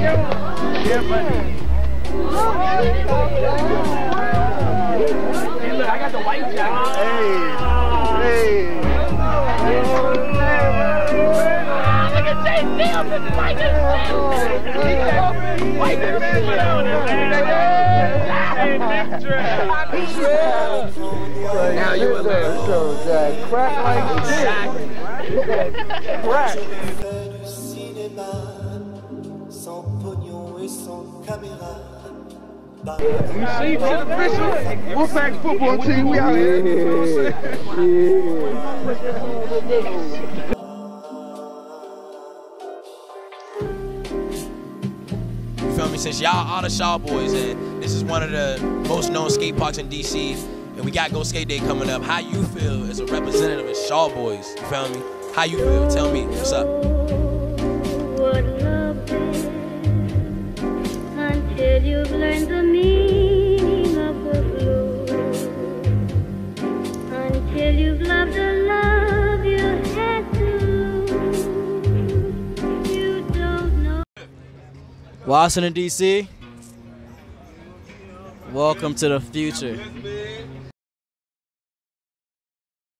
Yeah, buddy. Hey, look, I got the white jacket. Hey, hey. Fields, it's white. Now you a crack like. Crack. Pognon et sans caméra. You see, official Wolfpack football team, we out here. You feel me? Since y'all are the Shaw Boys, and this is one of the most known skate parks in DC, and we got Go Skate Day coming up. How you feel as a representative of Shaw Boys? You feel me? How you feel? Tell me. What's up? You've learned the meaning of the blues. Until you've loved the love you had to. You don't know. Washington, D.C. Welcome to the future.